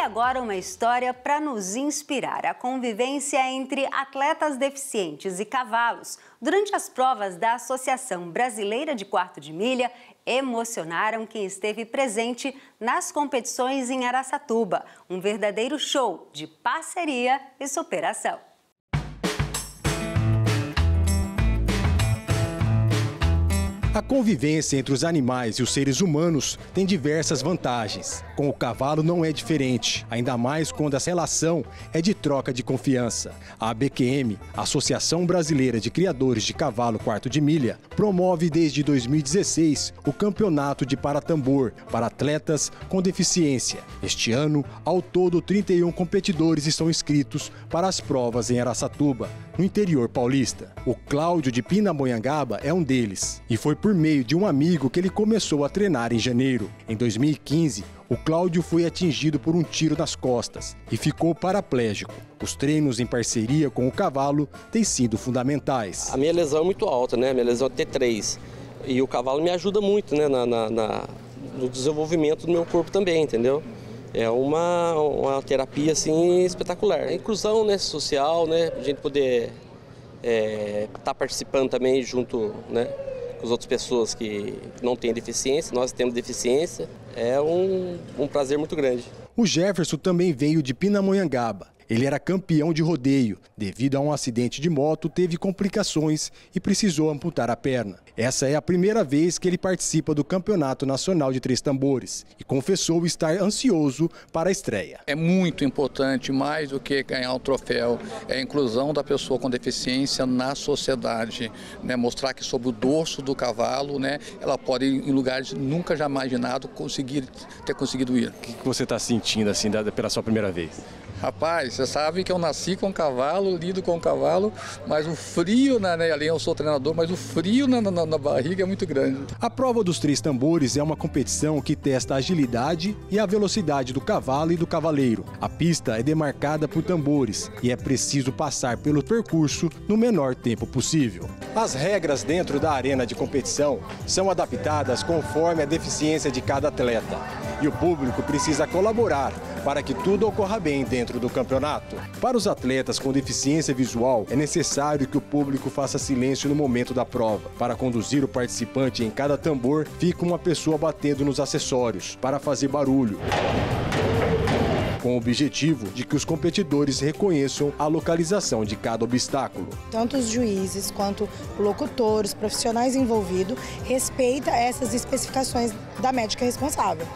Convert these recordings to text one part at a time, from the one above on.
agora uma história para nos inspirar: a convivência entre atletas deficientes e cavalos. Durante as provas da Associação Brasileira de Quarto de Milha, emocionaram quem esteve presente nas competições em Araçatuba. Um verdadeiro show de parceria e superação. A convivência entre os animais e os seres humanos tem diversas vantagens. Com o cavalo não é diferente, ainda mais quando essa relação é de troca de confiança. A ABQM, Associação Brasileira de Criadores de Cavalo Quarto de Milha, promove desde 2016 o Campeonato de Paratambor para atletas com deficiência. Este ano, ao todo, 31 competidores estão inscritos para as provas em Araçatuba, no interior paulista. O Cláudio de Pindamonhangaba é um deles e foi por meio de um amigo que ele começou a treinar em janeiro. Em 2015, o Cláudio foi atingido por um tiro nas costas e ficou paraplégico. Os treinos em parceria com o cavalo têm sido fundamentais. A minha lesão é muito alta, né? A minha lesão é T3. E o cavalo me ajuda muito né? na, na, na no desenvolvimento do meu corpo também, entendeu? É uma, uma terapia assim espetacular. A inclusão né, social, né? A gente poder estar é, tá participando também junto né, com as outras pessoas que não têm deficiência, nós temos deficiência, é um, um prazer muito grande. O Jefferson também veio de Pinamonhangaba. Ele era campeão de rodeio. Devido a um acidente de moto, teve complicações e precisou amputar a perna. Essa é a primeira vez que ele participa do Campeonato Nacional de Três Tambores e confessou estar ansioso para a estreia. É muito importante, mais do que ganhar o troféu, é a inclusão da pessoa com deficiência na sociedade. Né? Mostrar que sob o dorso do cavalo, né, ela pode, em lugares nunca já imaginado, conseguir ter conseguido ir. O que você está sentindo assim pela sua primeira vez? Rapaz, você sabe que eu nasci com cavalo, lido com cavalo, mas o frio, né, né além eu sou treinador, mas o frio na, na, na, barriga é muito grande. A prova dos três tambores é uma competição que testa a agilidade e a velocidade do cavalo e do cavaleiro. A pista é demarcada por tambores e é preciso passar pelo percurso no menor tempo possível. As regras dentro da arena de competição são adaptadas conforme a deficiência de cada atleta. E o público precisa colaborar para que tudo ocorra bem dentro do campeonato. Para os atletas com deficiência visual, é necessário que o público faça silêncio no momento da prova. Para conduzir o participante em cada tambor, fica uma pessoa batendo nos acessórios para fazer barulho com o objetivo de que os competidores reconheçam a localização de cada obstáculo. Tanto os juízes quanto o locutor, os profissionais envolvidos, respeita essas especificações da médica responsável.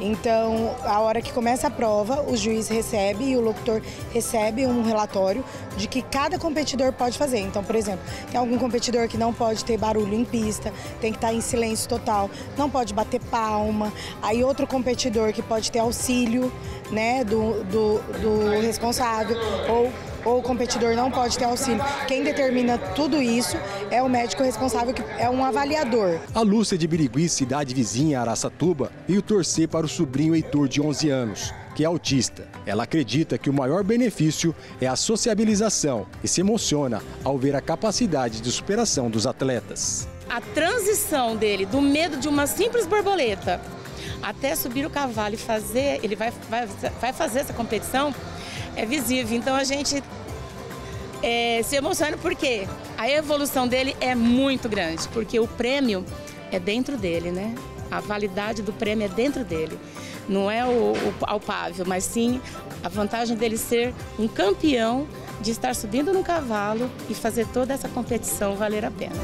Então, a hora que começa a prova, o juiz recebe e o locutor recebe um relatório de que cada competidor pode fazer. Então, por exemplo, tem algum competidor que não pode ter barulho em pista, tem que estar em silêncio total, não pode bater palma. Aí outro competidor que pode ter auxílio né, do, do, do responsável ou ou o competidor não pode ter auxílio. Quem determina tudo isso é o médico responsável, que é um avaliador. A Lúcia de Birigui, cidade vizinha a Araçatuba, veio torcer para o sobrinho Heitor, de 11 anos, que é autista. Ela acredita que o maior benefício é a sociabilização e se emociona ao ver a capacidade de superação dos atletas. A transição dele do medo de uma simples borboleta até subir o cavalo e fazer, ele vai, vai, vai fazer essa competição, é visível. Então a gente é, se emociona porque a evolução dele é muito grande, porque o prêmio é dentro dele, né? A validade do prêmio é dentro dele. Não é o, o palpável, mas sim a vantagem dele ser um campeão, de estar subindo no cavalo e fazer toda essa competição valer a pena.